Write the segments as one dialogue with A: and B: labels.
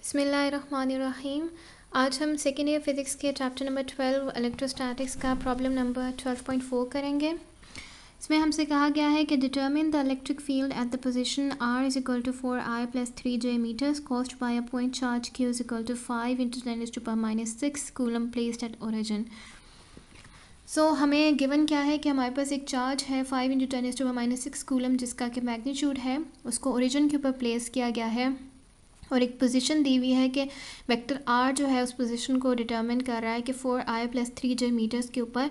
A: बसमीम आज हम सेकेंड ईयर फिज़िक्स के चैप्टर नंबर ट्वेल्व इलेक्ट्रोस्टैटिक्स का problem number twelve point four करेंगे। इसमें हमसे कहा गया है कि determine the electric field at the position R is equal to four I plus three J metres caused by a point charge Q is equal to five into ten is to power minus six coulomb placed at origin so हमें given क्या है कि हमारे पास एक charge है five into ten is to power minus six coulomb जिसका कि magnitude है, उसको ओरिजिन के ऊपर प्लेस किया गया है। और एक पोजीशन दी हुई है कि वेक्टर आर जो है उस पोजीशन को डिटरमिन कर रहा है कि four I plus three J metres के ऊपर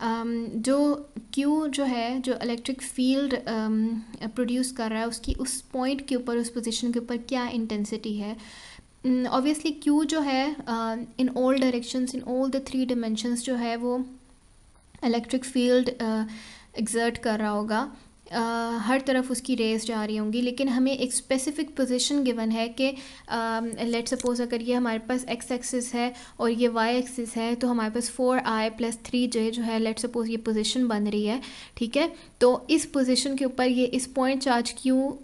A: जो क्यू जो है, जो इलेक्ट्रिक फ़ील्ड प्रोड्यूस कर रहा है, उसकी उस पॉइंट के ऊपर, उस पोजीशन के ऊपर क्या इंटेंसिटी है? ऑब्वियसली क्यू जो है in all directions in all the three dimensions जो है वो इलेक्ट्रिक फ़ील्ड एग्जर्ट कर रहा होगा। हर तरफ़ उसकी रेस जा रही होंगी, लेकिन हमें एक स्पेसिफिक पोजीशन गिवन है कि लेट सपोज़ अगर ये हमारे पास एक्स एक्सिस है और ये वाई एक्सिस है तो हमारे पास four I plus three J जो है लेट सपोज़ ये पोजीशन बन रही है, ठीक है? तो इस पोजीशन के ऊपर ये इस पॉइंट चार्ज क्यू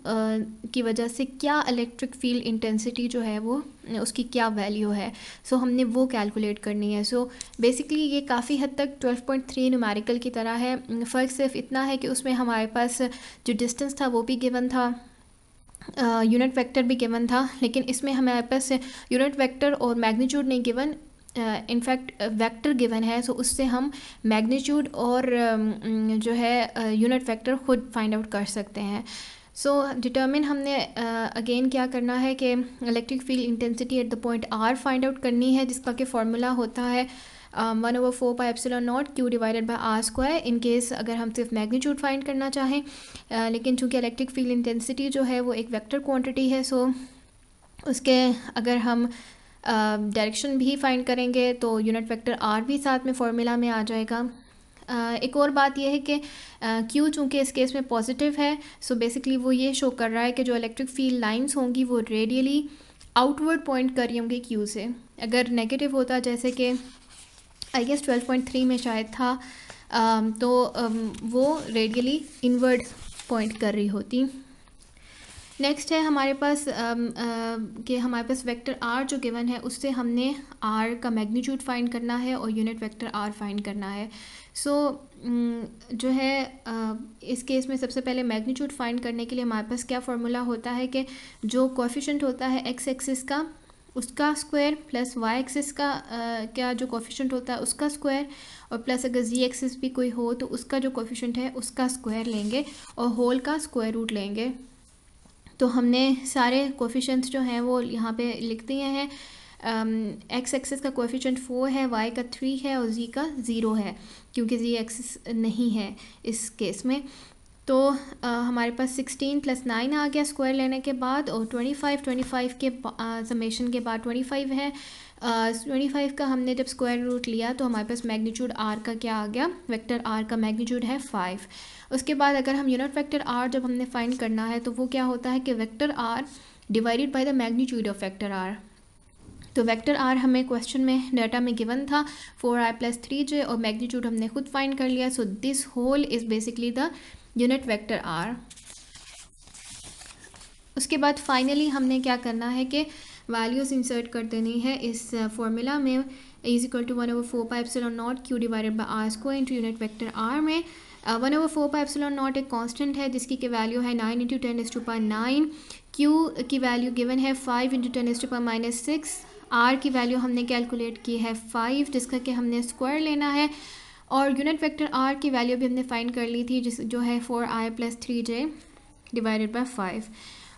A: की वजह से क्या इलेक्ट्रिक फ़ील्ड इंटेंसिटी जो है वो उसकी क्या वैल्यू है? सो so, हमने वो कैलकुलेट करनी है। सो so, बेसिकली ये काफ़ी हद तक 12.3 न्यूमेरिकल की तरह है। फ़र्क सिर्फ़ इतना है कि उसमें हमारे पास जो डिस्टेंस था वो भी गिवन था यूनिट uh, वेक्टर भी गिवन था लेकिन इसमें हमारे पास यूनिट वेक्टर और मैग्नीट्यूड नहीं given in fact vector given है सो so उससे हम मैग्नीट्यूड और जो है यूनिट वेक्टर खुद फाइंड आउट कर सकते हैं। सो so, डिटर्मिन हमने अगेन uh, क्या करना है कि electric field intensity at the point R find out करनी है जिसका कि फार्मूला होता है one over four by epsilon not Q divided by R square in case अगर हम सिर्फ़ मैग्नीट्यूड फाइंड करना चाहें। uh, लेकिन चूँकि इलेक्ट्रिक फ़ील्ड इंटेंसिटी जो है वो एक वेक्टर क्वांटिटी है सो so उसके अगर हम डायरेक्शन भी फाइंड करेंगे तो यूनिट वेक्टर आर भी साथ में फार्मूला में आ जाएगा। एक और बात यह है कि क्यू चूँकि इस केस में पॉजिटिव है सो बेसिकली वो ये शो कर रहा है कि जो इलेक्ट्रिक फ़ील्ड लाइंस होंगी वो रेडियली आउटवर्ड पॉइंट कर रही होंगी क्यू से। अगर नेगेटिव होता, जैसे कि I guess twelve point three में शायद था तो वो रेडियली इनवर्ड पॉइंट कर रही होती। नेक्स्ट है हमारे पास कि हमारे पास वेक्टर आर जो गिवन है उससे हमने आर का मैग्नीट्यूड फाइंड करना है और यूनिट वेक्टर आर फाइंड करना है। सो so, जो है इस केस में सबसे पहले मैग्नीट्यूड फाइंड करने के लिए हमारे पास क्या फार्मूला होता है कि जो कोफिशेंट होता है एक्स एक्सिस का उसका स्क्वायर प्लस वाई एक्सिस का आ, क्या जो कोफिशेंट होता है उसका स्क्वायर और प्लस अगर जी एक्सिस भी कोई हो तो उसका जो कोफिशेंट है उसका स्क्वायर लेंगे और होल का स्क्वायर रूट लेंगे। तो हमने सारे कोफिशेंट्स जो हैं वो यहाँ पे लिख दिए हैं। एक्स एक्सेस का कोफिशेंट फोर है वाई का थ्री है और जी का ज़ीरो है क्योंकि जी एक्सेस नहीं है इस केस में। तो आ, हमारे पास सिक्सटीन प्लस नाइन आ गया स्क्वायर लेने के बाद और ट्वेंटी फाइव ट्वेंटी फाइव के समेशन के बाद ट्वेंटी फाइव है। ट्वेंटी फाइव का हमने जब स्क्वायर रूट लिया तो हमारे पास मैग्नीट्यूड आर का क्या आ गया? वेक्टर आर का मैग्नीट्यूड है फाइव उसके बाद अगर हम यूनिट वेक्टर आर जब हमने फाइंड करना है तो वो क्या होता है कि vector R divided by the magnitude of vector R तो वेक्टर आर हमें क्वेश्चन में डाटा में गिवन था four I plus three J और मैग्नीट्यूड हमने खुद फाइंड कर लिया. So this whole is basically the unit vector R उसके बाद फाइनली हमने क्या करना है कि वैल्यूज़ इंसर्ट कर देनी है। इस फॉर्मूला में is equal to one over four pi epsilon naught q divided by r square into unit vector r में one over four pi epsilon naught एक कांस्टेंट है, जिसकी की वैल्यू है nine into ten raise to power nine q की value given है five into ten raise to power minus six r की value हमने कैलकुलेट की है फाइव जिसका कि हमने स्क्वायर लेना है। और यूनिट वेक्टर आर की वैल्यू भी हमने फाइंड कर ली थी, जिस, जो है four I plus three J divided by five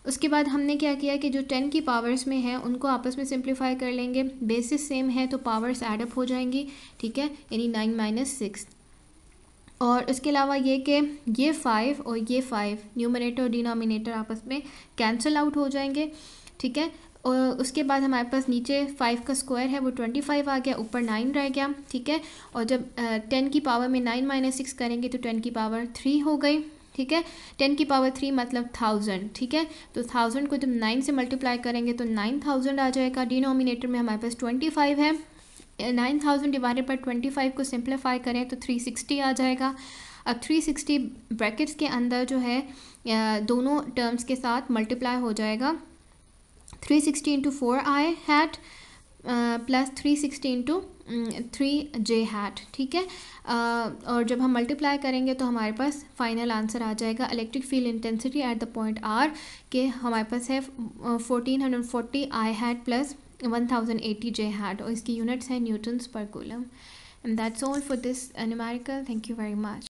A: उसके बाद हमने क्या किया कि जो टेन की पावर्स में है, उनको आपस में सिंप्लीफाई कर लेंगे। बेसिस सेम है तो पावर्स एडअप हो जाएँगी, ठीक है? यानी नाइन माइनस सिक्स और इसके अलावा ये कि ये फ़ाइव और ये फ़ाइव न्यूमरेटर और डिनोमिनेटर आपस में कैंसिल आउट हो जाएँगे, ठीक है? और उसके बाद हमारे पास नीचे फाइव का स्क्वायर है, वो ट्वेंटी फाइव आ गया, ऊपर नाइन रह गया, ठीक है? और जब टेन की पावर में नाइन माइनस सिक्स करेंगे तो टेन की पावर थ्री हो गई। ठीक है? टेन की पावर थ्री मतलब थाउज़ेंड, ठीक है? तो थाउज़ेंड को जब नाइन से मल्टीप्लाई करेंगे तो नाइन थाउज़ेंड आ जाएगा। डिनोमिनेटर में हमारे पास ट्वेंटी फाइव है। Nine thousand divided by twenty five को सिंप्लीफाई करें तो थ्री सिक्सटी आ जाएगा। अब थ्री सिक्सटी ब्रैकेट्स के अंदर जो है दोनों टर्म्स के साथ मल्टीप्लाई हो जाएगा। Three sixty into four I hat. Plus three sixty into three J hat ठीक है? uh, और जब हम मल्टीप्लाई करेंगे तो हमारे पास फाइनल आंसर आ जाएगा। Electric field intensity at the point R के हमारे पास है fourteen hundred forty I hat plus one thousand eighty J hat और इसकी यूनिट्स हैं newtons per coulomb and that's all for this numerical thank you very much